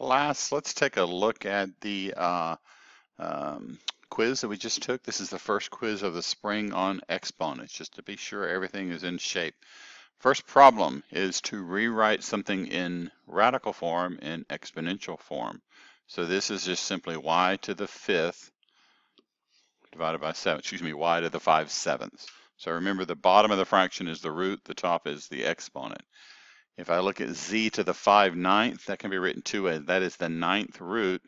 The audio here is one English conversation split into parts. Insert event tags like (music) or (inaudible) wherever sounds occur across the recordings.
Class, let's take a look at the uh, um, quiz that we just took. This is the first quiz of the spring on exponents, just to be sure everything is in shape. First problem is to rewrite something in radical form in exponential form. So this is just simply y to the fifth divided by 7, excuse me, y to the 5 sevenths. So remember the bottom of the fraction is the root, the top is the exponent. If I look at z to the 5 ninth, that can be written two ways. That is the ninth root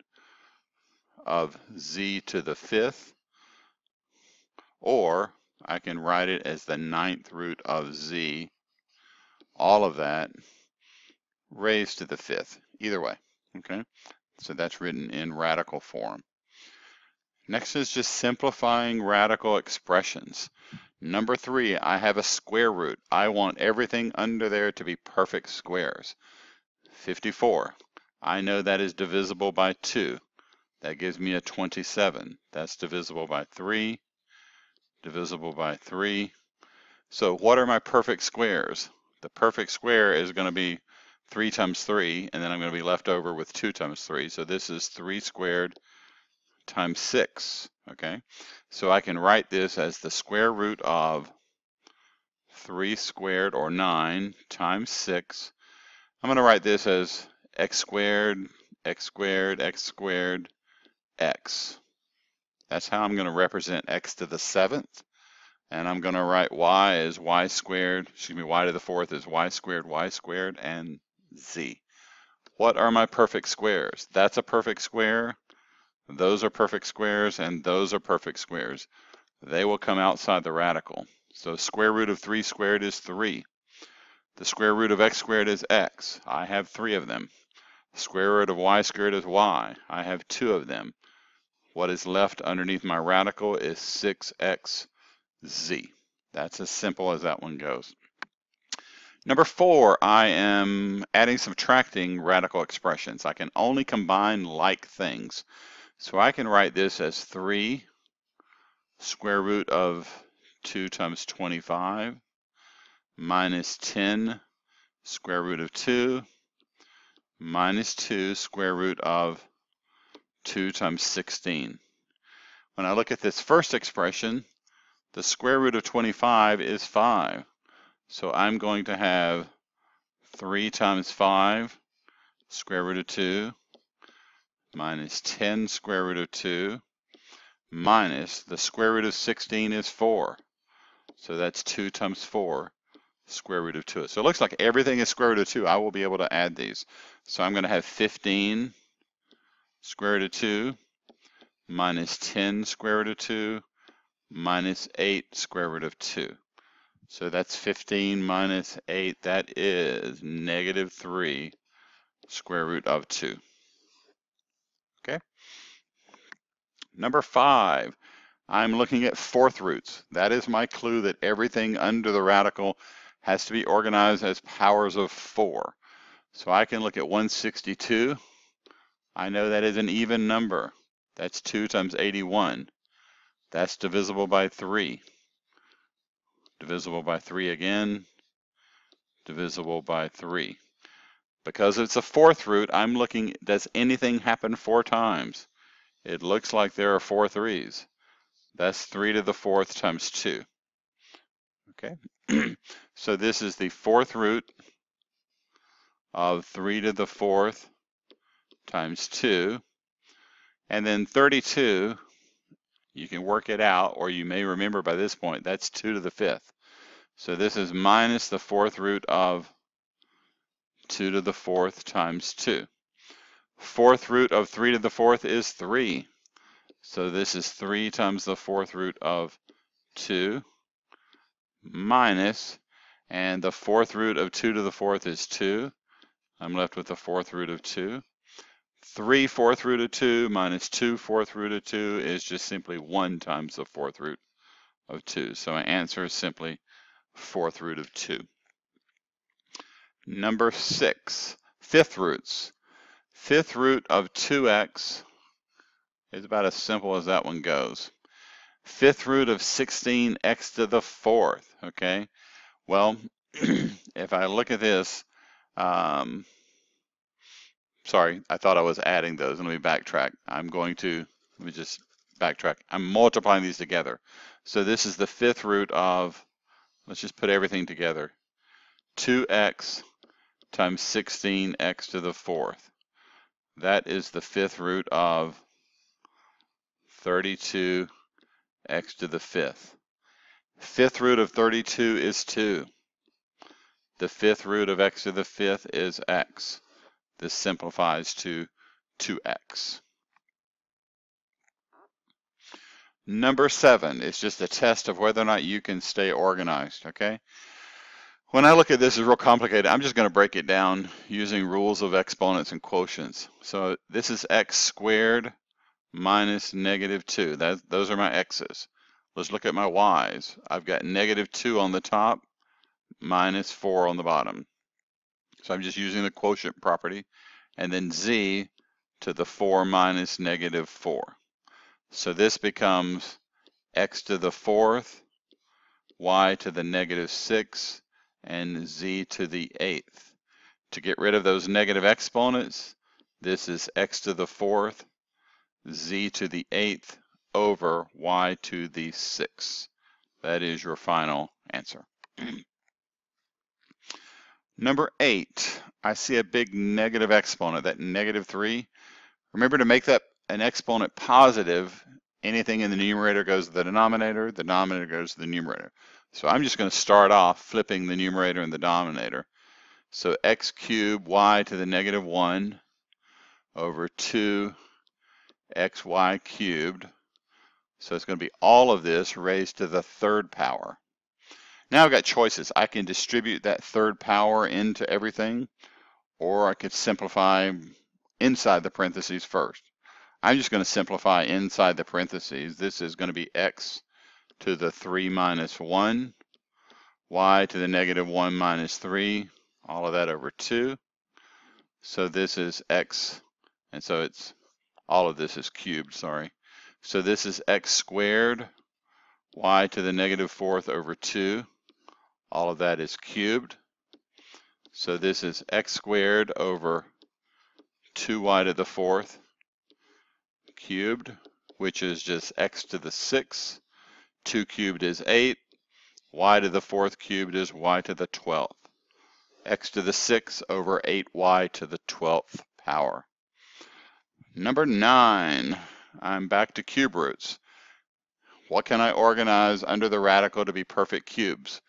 of z to the fifth, or I can write it as the ninth root of z, all of that raised to the fifth, either way, okay? So that's written in radical form. Next is just simplifying radical expressions. Number three, I have a square root. I want everything under there to be perfect squares. 54, I know that is divisible by 2. That gives me a 27. That's divisible by 3, divisible by 3. So what are my perfect squares? The perfect square is going to be 3 times 3, and then I'm going to be left over with 2 times 3. So this is 3 squared times 6, okay? So I can write this as the square root of 3 squared, or 9, times 6. I'm going to write this as x squared, x squared, x squared, x. That's how I'm going to represent x to the 7th. And I'm going to write y as y squared, excuse me, y to the 4th is y squared, y squared, and z. What are my perfect squares? That's a perfect square. Those are perfect squares and those are perfect squares. They will come outside the radical. So square root of 3 squared is 3. The square root of x squared is x. I have three of them. Square root of y squared is y. I have two of them. What is left underneath my radical is 6xz. That's as simple as that one goes. Number four, I am adding, subtracting radical expressions. I can only combine like things. So I can write this as 3 square root of 2 times 25 minus 10 square root of 2 minus 2 square root of 2 times 16. When I look at this first expression, the square root of 25 is 5. So I'm going to have 3 times 5 square root of 2 minus 10 square root of 2 minus the square root of 16 is 4. So that's 2 times 4 square root of 2. So it looks like everything is square root of 2. I will be able to add these. So I'm going to have 15 square root of 2 minus 10 square root of 2 minus 8 square root of 2. So that's 15 minus 8. That is negative 3 square root of 2. Okay. Number five, I'm looking at fourth roots. That is my clue that everything under the radical has to be organized as powers of four. So I can look at 162. I know that is an even number. That's 2 times 81. That's divisible by 3. Divisible by 3 again. Divisible by 3. Because it's a fourth root, I'm looking, does anything happen four times? It looks like there are four threes. That's 3 to the fourth times 2. Okay, (clears throat) so this is the fourth root of 3 to the fourth times 2. And then 32, you can work it out, or you may remember by this point, that's 2 to the fifth. So this is minus the fourth root of 2 to the fourth times 2. Fourth root of 3 to the fourth is 3. So this is 3 times the fourth root of 2 minus, and the fourth root of 2 to the fourth is 2. I'm left with the fourth root of 2. 3 fourth root of 2 minus 2 fourth root of 2 is just simply 1 times the fourth root of 2. So my answer is simply fourth root of 2. Number six, fifth roots. Fifth root of 2x is about as simple as that one goes. Fifth root of 16x to the fourth, okay? Well, (clears throat) if I look at this, um, sorry, I thought I was adding those. Let me backtrack. I'm going to, let me just backtrack. I'm multiplying these together. So this is the fifth root of, let's just put everything together. 2x times 16x to the fourth. That is the fifth root of 32x to the fifth. Fifth root of 32 is 2. The fifth root of x to the fifth is x. This simplifies to 2x. Number seven is just a test of whether or not you can stay organized, okay? When I look at this, it's real complicated. I'm just going to break it down using rules of exponents and quotients. So this is x squared minus negative 2. That, those are my x's. Let's look at my y's. I've got negative 2 on the top, minus 4 on the bottom. So I'm just using the quotient property. And then z to the 4 minus negative 4. So this becomes x to the fourth, y to the negative 6, and z to the eighth. To get rid of those negative exponents, this is x to the fourth, z to the eighth over y to the sixth. That is your final answer. (clears throat) Number eight, I see a big negative exponent, that negative three. Remember to make that an exponent positive, anything in the numerator goes to the denominator, the denominator goes to the numerator. So I'm just going to start off flipping the numerator and the denominator. So x cubed y to the negative 1 over 2 xy cubed. So it's going to be all of this raised to the third power. Now I've got choices. I can distribute that third power into everything, or I could simplify inside the parentheses first. I'm just going to simplify inside the parentheses. This is going to be x to the 3 minus 1, y to the negative 1 minus 3, all of that over 2. So this is x, and so it's, all of this is cubed, sorry. So this is x squared, y to the negative fourth over 2. All of that is cubed. So this is x squared over 2y to the fourth cubed, which is just x to the 6. 2 cubed is 8. y to the 4th cubed is y to the 12th. x to the 6 over 8y to the 12th power. Number 9, I'm back to cube roots. What can I organize under the radical to be perfect cubes?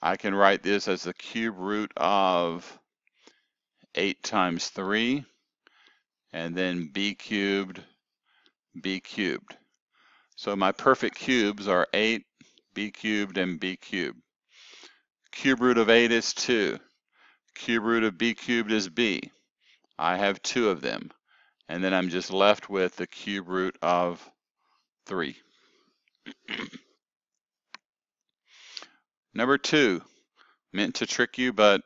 I can write this as the cube root of 8 times 3, and then b cubed b cubed. So my perfect cubes are 8, b cubed, and b cubed. Cube root of 8 is 2. Cube root of b cubed is b. I have two of them. And then I'm just left with the cube root of 3. (clears throat) Number 2, meant to trick you, but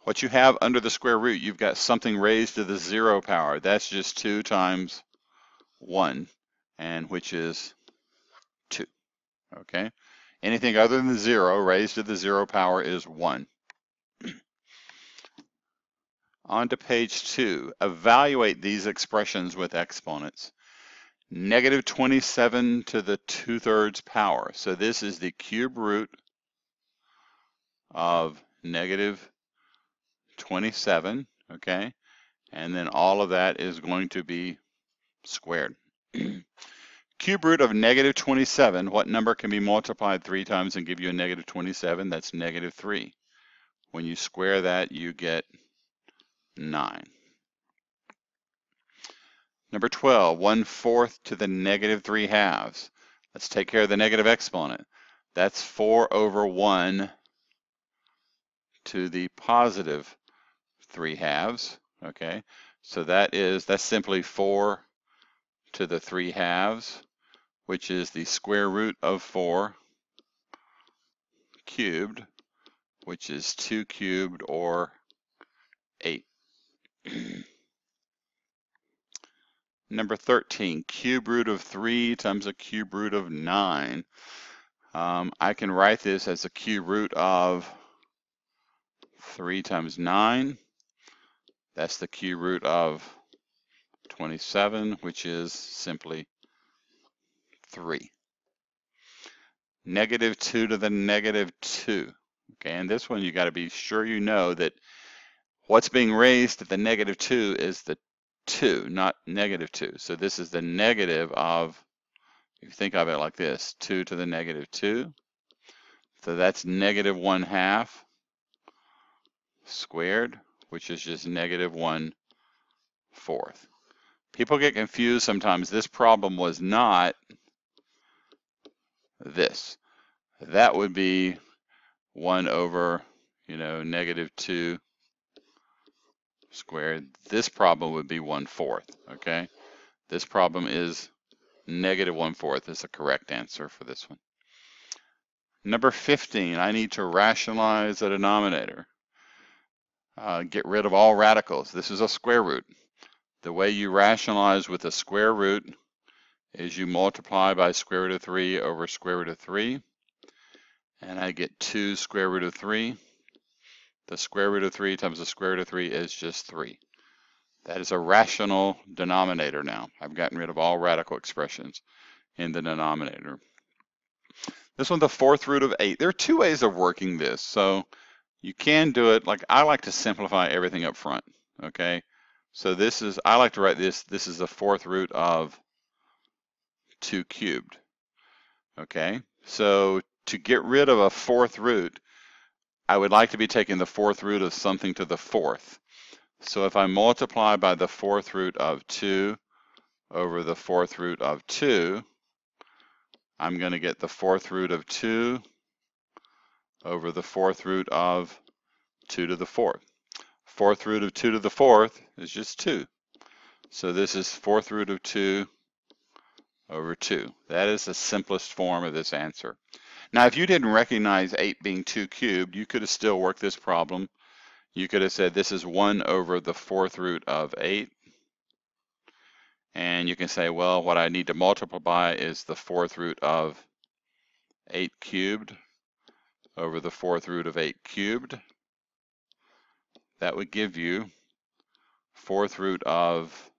what you have under the square root, you've got something raised to the 0 power. That's just 2 times 1, and which is 2. Okay? Anything other than 0 raised to the 0 power is 1. (clears throat) On to page 2. Evaluate these expressions with exponents. Negative 27 to the 2 thirds power. So this is the cube root of negative 27, okay? And then all of that is going to be squared. (clears throat) Cube root of negative 27, what number can be multiplied three times and give you a negative 27? That's negative 3. When you square that, you get 9. Number 12, 1 fourth to the negative 3 halves. Let's take care of the negative exponent. That's 4 over 1 to the positive 3 halves. Okay, so that is, that's simply 4 to the 3 halves, which is the square root of 4 cubed, which is 2 cubed or 8. (clears throat) Number 13, cube root of 3 times a cube root of 9. Um, I can write this as a cube root of 3 times 9. That's the cube root of 27, which is simply 3. Negative 2 to the negative 2. Okay, and this one you got to be sure you know that what's being raised at the negative 2 is the 2, not negative 2. So this is the negative of, if you think of it like this, 2 to the negative 2. So that's negative 1 half squared, which is just negative 1 fourth. People get confused sometimes. This problem was not this. That would be 1 over, you know, negative 2 squared. This problem would be 1 fourth, okay? This problem is negative 1 fourth is the correct answer for this one. Number 15, I need to rationalize a denominator. Uh, get rid of all radicals. This is a square root. The way you rationalize with a square root is you multiply by square root of 3 over square root of 3. And I get 2 square root of 3. The square root of 3 times the square root of 3 is just 3. That is a rational denominator now. I've gotten rid of all radical expressions in the denominator. This one's the fourth root of 8. There are two ways of working this. So you can do it, like I like to simplify everything up front, okay? So this is, I like to write this, this is the fourth root of 2 cubed, okay? So to get rid of a fourth root, I would like to be taking the fourth root of something to the fourth. So if I multiply by the fourth root of 2 over the fourth root of 2, I'm going to get the fourth root of 2 over the fourth root of 2 to the fourth. Fourth root of 2 to the fourth is just 2. So this is fourth root of 2 over 2. That is the simplest form of this answer. Now, if you didn't recognize 8 being 2 cubed, you could have still worked this problem. You could have said this is 1 over the fourth root of 8. And you can say, well, what I need to multiply by is the fourth root of 8 cubed over the fourth root of 8 cubed. That would give you fourth root of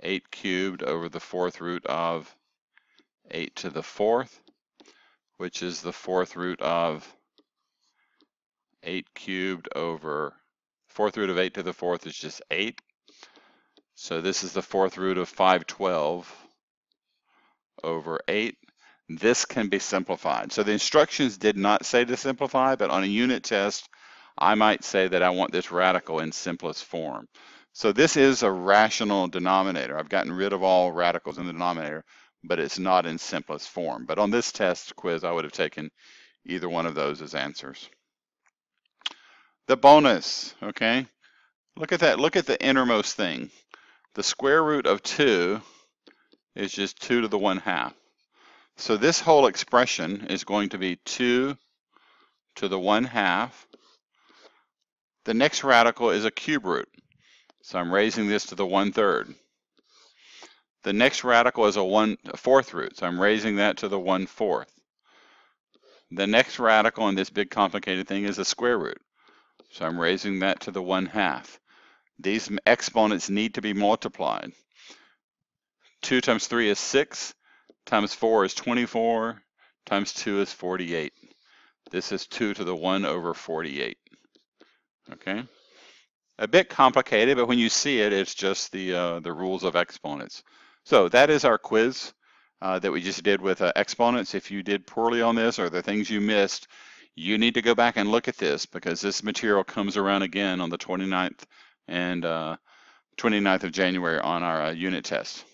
8 cubed over the fourth root of 8 to the fourth, which is the fourth root of 8 cubed over, fourth root of 8 to the fourth is just 8. So this is the fourth root of 512 over 8 this can be simplified. So the instructions did not say to simplify, but on a unit test, I might say that I want this radical in simplest form. So this is a rational denominator. I've gotten rid of all radicals in the denominator, but it's not in simplest form. But on this test quiz, I would have taken either one of those as answers. The bonus, okay? Look at that, look at the innermost thing. The square root of two is just two to the one half. So this whole expression is going to be 2 to the 1 half. The next radical is a cube root. So I'm raising this to the 1 third. The next radical is a one a fourth root, so I'm raising that to the 1 fourth. The next radical in this big complicated thing is a square root. So I'm raising that to the 1 half. These exponents need to be multiplied. 2 times 3 is 6 times 4 is 24, times 2 is 48. This is 2 to the 1 over 48. Okay? A bit complicated, but when you see it, it's just the, uh, the rules of exponents. So that is our quiz uh, that we just did with uh, exponents. If you did poorly on this or the things you missed, you need to go back and look at this because this material comes around again on the 29th and 29th uh, of January on our uh, unit test.